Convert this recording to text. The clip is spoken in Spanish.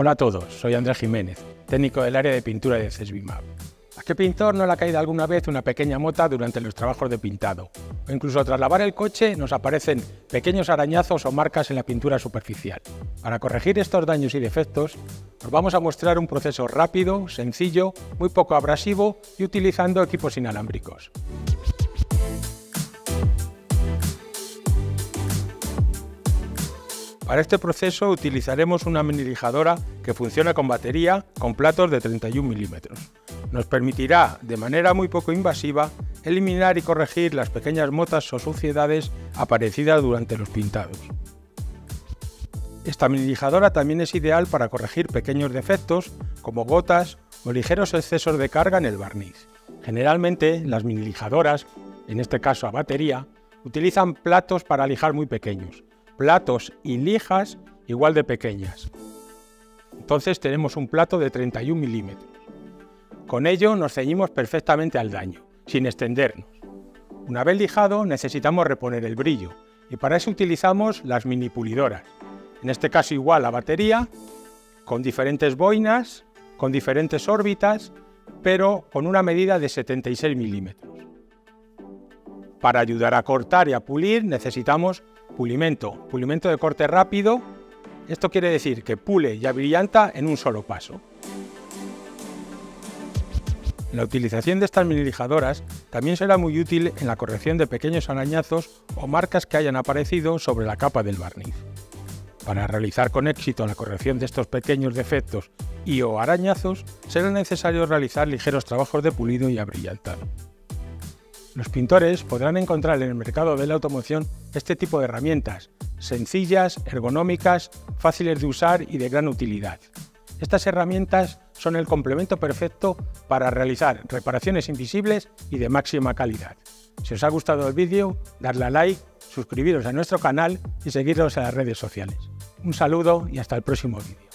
Hola a todos, soy Andrés Jiménez, técnico del área de pintura de CESBIMAP. ¿A qué pintor no le ha caído alguna vez una pequeña mota durante los trabajos de pintado? O incluso tras lavar el coche nos aparecen pequeños arañazos o marcas en la pintura superficial. Para corregir estos daños y defectos, os vamos a mostrar un proceso rápido, sencillo, muy poco abrasivo y utilizando equipos inalámbricos. Para este proceso utilizaremos una mini lijadora que funciona con batería con platos de 31 milímetros. Nos permitirá, de manera muy poco invasiva, eliminar y corregir las pequeñas motas o suciedades aparecidas durante los pintados. Esta mini lijadora también es ideal para corregir pequeños defectos como gotas o ligeros excesos de carga en el barniz. Generalmente las mini lijadoras, en este caso a batería, utilizan platos para lijar muy pequeños, platos y lijas igual de pequeñas. Entonces tenemos un plato de 31 milímetros. Con ello nos ceñimos perfectamente al daño, sin extendernos. Una vez lijado necesitamos reponer el brillo y para eso utilizamos las mini pulidoras. En este caso igual a batería, con diferentes boinas, con diferentes órbitas, pero con una medida de 76 milímetros. Para ayudar a cortar y a pulir necesitamos pulimento, pulimento de corte rápido. Esto quiere decir que pule y abrillanta en un solo paso. La utilización de estas mini lijadoras también será muy útil en la corrección de pequeños arañazos o marcas que hayan aparecido sobre la capa del barniz. Para realizar con éxito la corrección de estos pequeños defectos y o arañazos, será necesario realizar ligeros trabajos de pulido y abrillantado. Los pintores podrán encontrar en el mercado de la automoción este tipo de herramientas, sencillas, ergonómicas, fáciles de usar y de gran utilidad. Estas herramientas son el complemento perfecto para realizar reparaciones invisibles y de máxima calidad. Si os ha gustado el vídeo, darle a like, suscribiros a nuestro canal y seguirnos en las redes sociales. Un saludo y hasta el próximo vídeo.